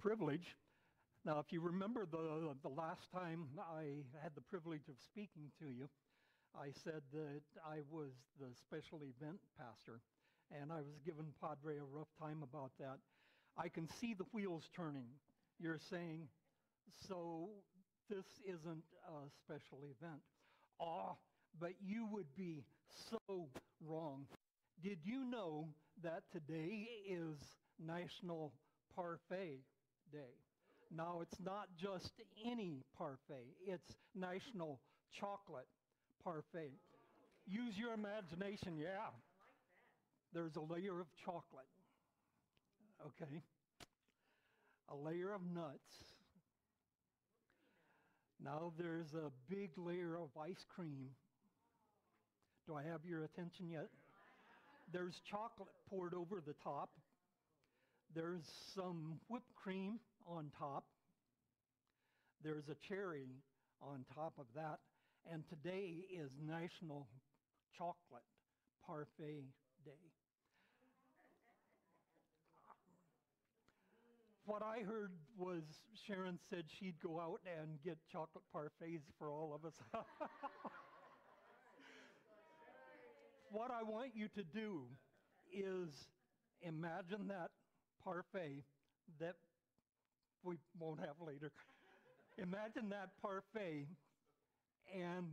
privilege. Now, if you remember the, the last time I had the privilege of speaking to you, I said that I was the special event pastor, and I was giving Padre a rough time about that. I can see the wheels turning. You're saying, so this isn't a special event. Ah, but you would be so wrong. Did you know that today is National Parfait Day? Now, it's not just any parfait, it's National Chocolate Parfait. Use your imagination, yeah. There's a layer of chocolate, okay? A layer of nuts. Now there's a big layer of ice cream. Do I have your attention yet? There's chocolate poured over the top. There's some whipped cream on top. There's a cherry on top of that. And today is National Chocolate Parfait Day. What I heard was Sharon said she'd go out and get chocolate parfaits for all of us. what I want you to do is imagine that parfait that we won't have later. imagine that parfait and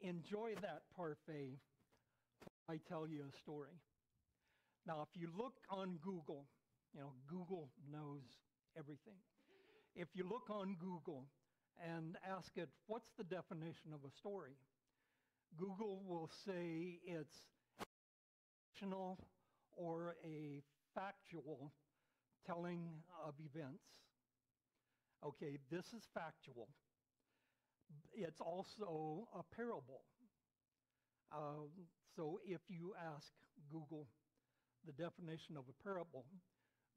enjoy that parfait. I tell you a story. Now, if you look on Google, you know, Google knows everything. If you look on Google and ask it, what's the definition of a story? Google will say it's fictional or a factual telling of events. Okay, this is factual. It's also a parable. Uh, so if you ask Google the definition of a parable,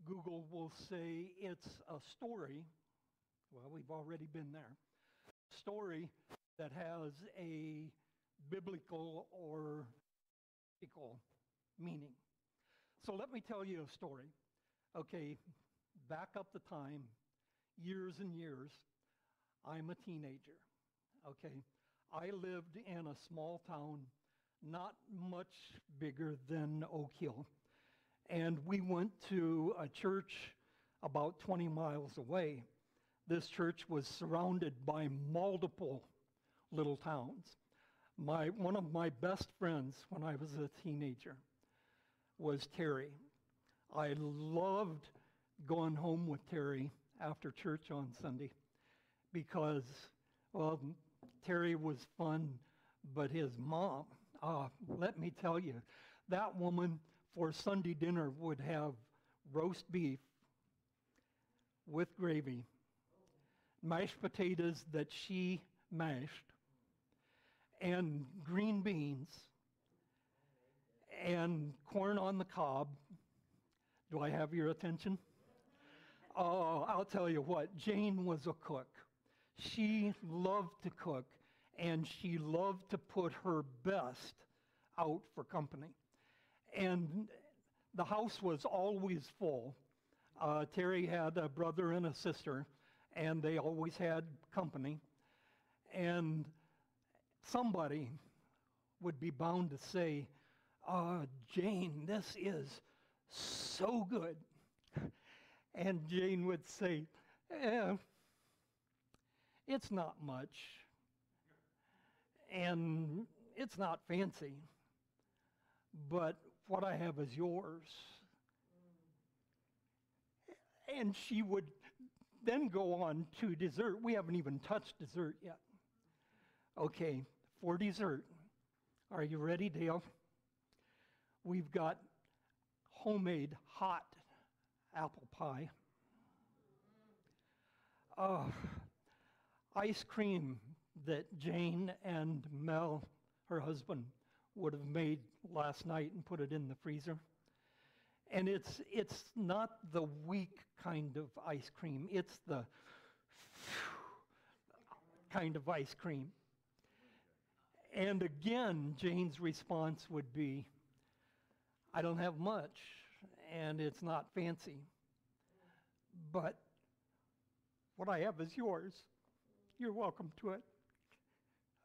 Google will say it's a story. Well, we've already been there. Story that has a biblical or meaning. So let me tell you a story. Okay, back up the time, years and years. I'm a teenager. Okay, I lived in a small town, not much bigger than Oak Hill. And we went to a church about 20 miles away. This church was surrounded by multiple little towns. My, one of my best friends when I was a teenager was Terry. I loved going home with Terry after church on Sunday because, well, Terry was fun, but his mom, uh, let me tell you, that woman for Sunday dinner would have roast beef with gravy, mashed potatoes that she mashed, and green beans, and corn on the cob. Do I have your attention? Oh, I'll tell you what, Jane was a cook. She loved to cook, and she loved to put her best out for company. And the house was always full. Uh, Terry had a brother and a sister, and they always had company. And somebody would be bound to say, uh, Jane, this is so good. And Jane would say, eh, it's not much. And it's not fancy. But what I have is yours. And she would then go on to dessert. We haven't even touched dessert yet. Okay, for dessert, are you ready, Dale? We've got homemade hot apple pie. Uh, ice cream that Jane and Mel, her husband, would have made last night and put it in the freezer. And it's, it's not the weak kind of ice cream, it's the kind of ice cream. And again, Jane's response would be, I don't have much, and it's not fancy. But What I have is yours. You're welcome to it.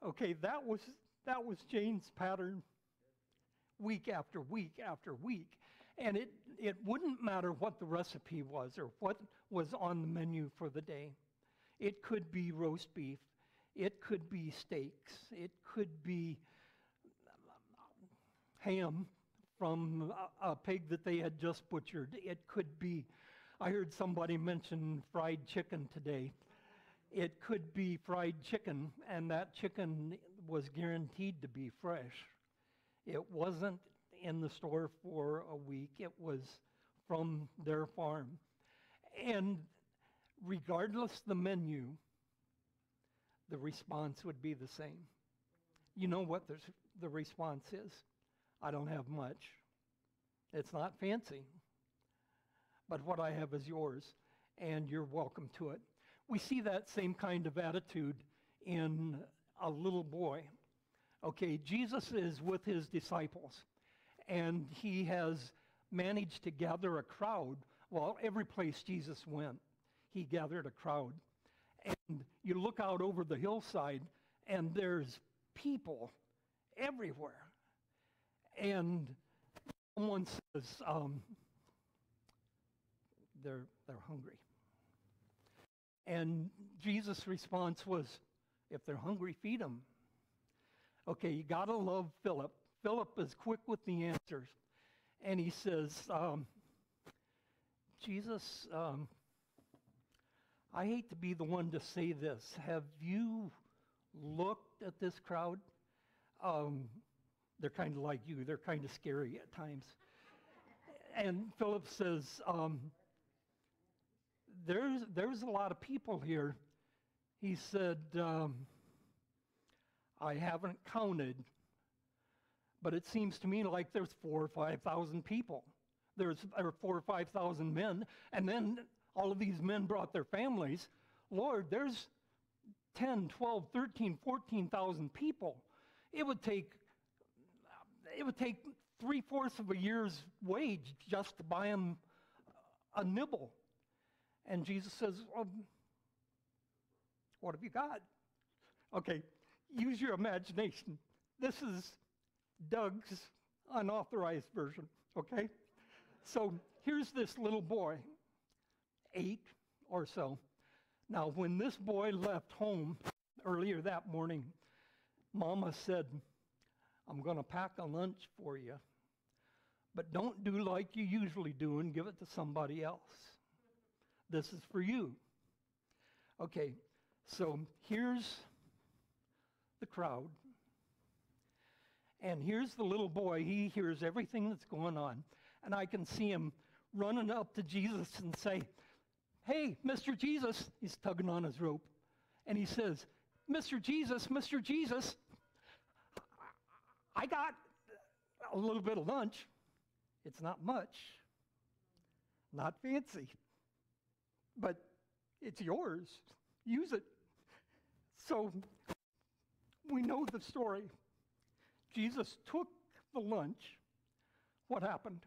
Okay, that was that was Jane's pattern week after week after week. And it, it wouldn't matter what the recipe was or what was on the menu for the day. It could be roast beef. It could be steaks. It could be ham from a, a pig that they had just butchered. It could be, I heard somebody mention fried chicken today. It could be fried chicken, and that chicken was guaranteed to be fresh. It wasn't in the store for a week, it was from their farm. And regardless the menu, the response would be the same. You know what the, the response is? I don't have much. It's not fancy, but what I have is yours, and you're welcome to it. We see that same kind of attitude in a little boy. Okay, Jesus is with his disciples, and he has managed to gather a crowd. Well, every place Jesus went, he gathered a crowd. And you look out over the hillside, and there's people everywhere. And someone says, um, they're, they're hungry. And Jesus' response was, if they're hungry, feed them. Okay, you got to love Philip. Philip is quick with the answers. And he says, um, Jesus, um, I hate to be the one to say this. Have you looked at this crowd? Um, they're kind of like you, they're kind of scary at times. And Philip says, um, there's, there's a lot of people here. He said, um, I haven't counted, but it seems to me like there's four or 5,000 people. There's or four or 5,000 men, and then all of these men brought their families. Lord, there's 10, 12, 13, 14,000 people. It would take it would take three fourths of a year's wage just to buy him a nibble. And Jesus says, well, What have you got? Okay, use your imagination. This is Doug's unauthorized version, okay? So here's this little boy, eight or so. Now, when this boy left home earlier that morning, Mama said, I'm going to pack a lunch for you, but don't do like you usually do and give it to somebody else. This is for you. Okay, so here's the crowd. And here's the little boy. He hears everything that's going on. And I can see him running up to Jesus and say, Hey, Mr. Jesus. He's tugging on his rope. And he says, Mr. Jesus, Mr. Jesus, I got a little bit of lunch. It's not much, not fancy, but it's yours. Use it. So we know the story. Jesus took the lunch. What happened?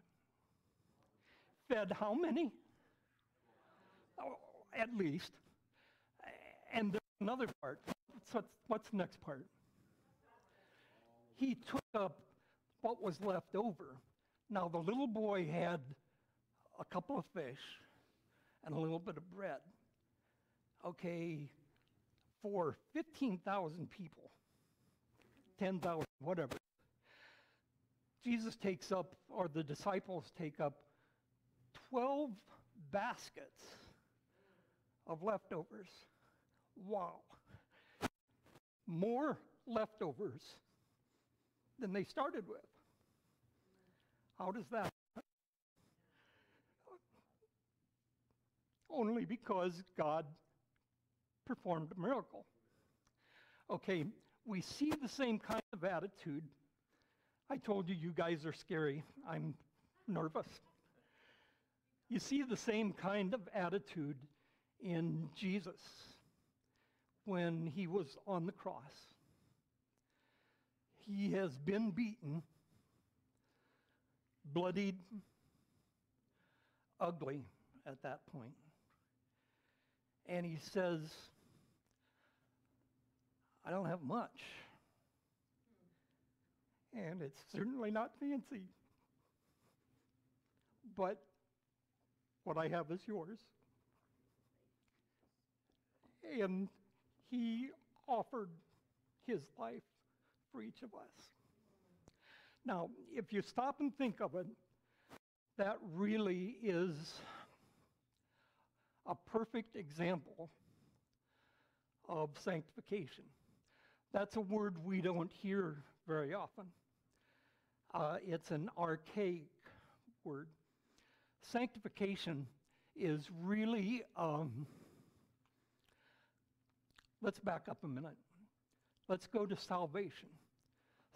Fed how many? Oh, at least. And there's another part. So what's the next part? He took up what was left over. Now, the little boy had a couple of fish and a little bit of bread. Okay, for 15,000 people, 10,000, whatever. Jesus takes up, or the disciples take up 12 baskets of leftovers. Wow. More leftovers than they started with. How does that? Only because God performed a miracle. Okay, we see the same kind of attitude. I told you, you guys are scary. I'm nervous. You see the same kind of attitude in Jesus when he was on the cross. He has been beaten, bloodied, ugly at that point. and he says, I don't have much. And it's certainly not fancy. But what I have is yours. And he offered his life for each of us. Now, if you stop and think of it, that really is a perfect example of sanctification. That's a word we don't hear very often. Uh, it's an archaic word. Sanctification is really, um, let's back up a minute. Let's go to salvation.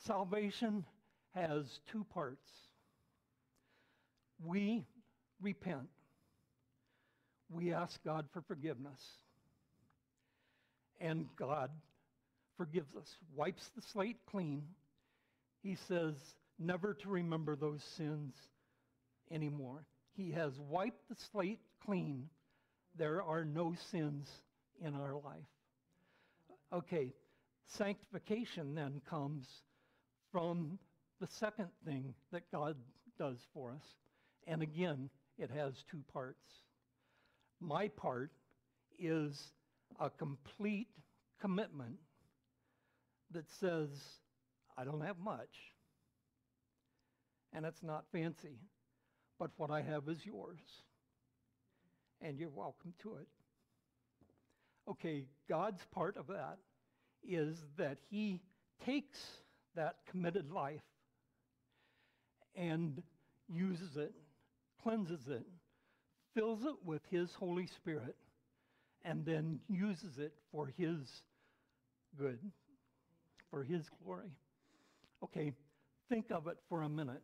Salvation has two parts. We repent, we ask God for forgiveness, and God forgives us, wipes the slate clean. He says, never to remember those sins anymore. He has wiped the slate clean. There are no sins in our life. Okay, sanctification then comes from the second thing that God does for us. And again, it has two parts. My part is a complete commitment that says, I don't have much, and it's not fancy, but what I have is yours, and you're welcome to it. Okay, God's part of that is that He takes that committed life and uses it, cleanses it, fills it with His Holy Spirit, and then uses it for His good, for His glory. Okay, think of it for a minute.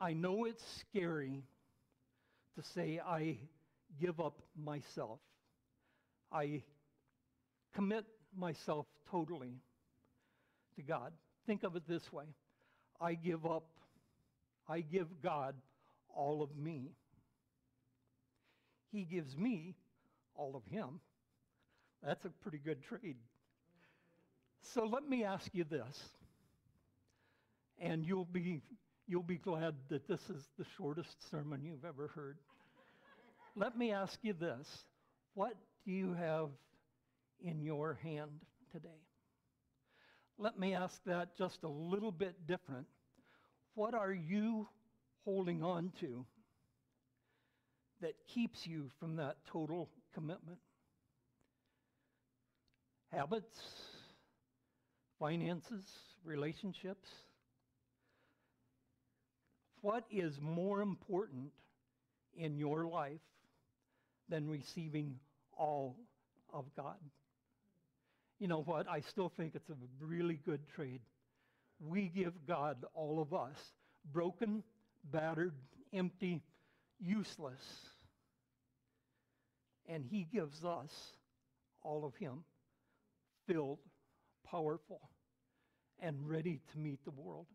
I know it's scary to say I give up myself. I commit myself totally to God. Think of it this way I give up, I give God all of me. He gives me all of Him. That's a pretty good trade. So let me ask you this, and you'll be, you'll be glad that this is the shortest sermon you've ever heard. let me ask you this what do you have in your hand today? Let me ask that just a little bit different. What are you holding on to that keeps you from that total commitment? Habits, finances, relationships? What is more important in your life than receiving all of God? You know what? I still think it's a really good trade. We give God all of us, broken, battered, empty, useless. And he gives us all of him, filled, powerful, and ready to meet the world.